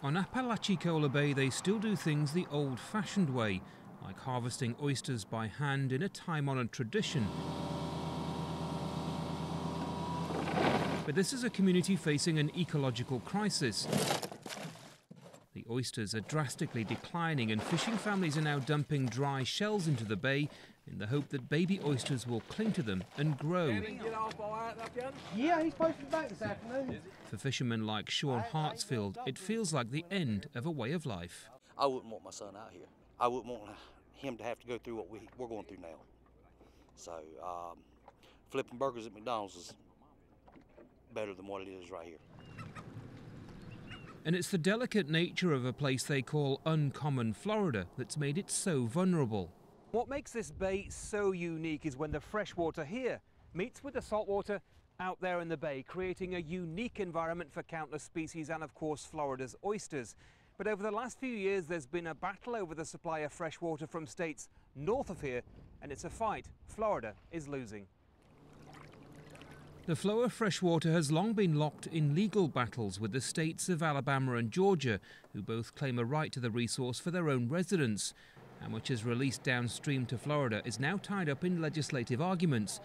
On Apalachicola Bay, they still do things the old fashioned way, like harvesting oysters by hand in a time honoured tradition. But this is a community facing an ecological crisis. The oysters are drastically declining, and fishing families are now dumping dry shells into the bay in the hope that baby oysters will cling to them and grow. Yeah, he's supposed to be back this afternoon. For fishermen like Sean Hartsfield, it feels like the end of a way of life. I wouldn't want my son out here. I wouldn't want him to have to go through what we, we're going through now. So, um, flipping burgers at McDonald's is better than what it is right here. And it's the delicate nature of a place they call uncommon Florida that's made it so vulnerable. What makes this bay so unique is when the freshwater here meets with the saltwater out there in the bay, creating a unique environment for countless species and, of course, Florida's oysters. But over the last few years, there's been a battle over the supply of fresh water from states north of here, and it's a fight Florida is losing. The flow of fresh water has long been locked in legal battles with the states of Alabama and Georgia, who both claim a right to the resource for their own residents. And which is released downstream to Florida is now tied up in legislative arguments.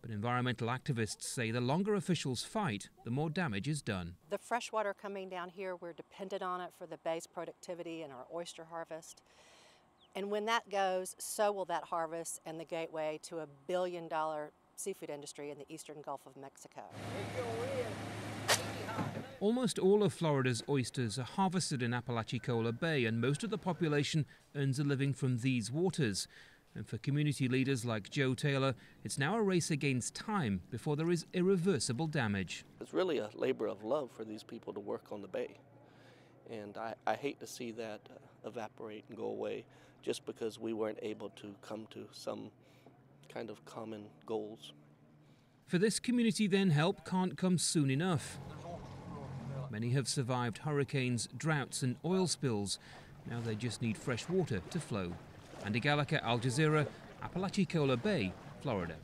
But environmental activists say the longer officials fight, the more damage is done. The fresh water coming down here, we're dependent on it for the bay's productivity and our oyster harvest. And when that goes, so will that harvest and the gateway to a billion dollar seafood industry in the eastern Gulf of Mexico. Almost all of Florida's oysters are harvested in Apalachicola Bay, and most of the population earns a living from these waters. And for community leaders like Joe Taylor, it's now a race against time before there is irreversible damage. It's really a labor of love for these people to work on the bay. And I, I hate to see that uh, evaporate and go away just because we weren't able to come to some kind of common goals. For this community, then, help can't come soon enough. Many have survived hurricanes, droughts, and oil spills. Now they just need fresh water to flow. Andy Gallacher, Al Jazeera, Apalachicola Bay, Florida.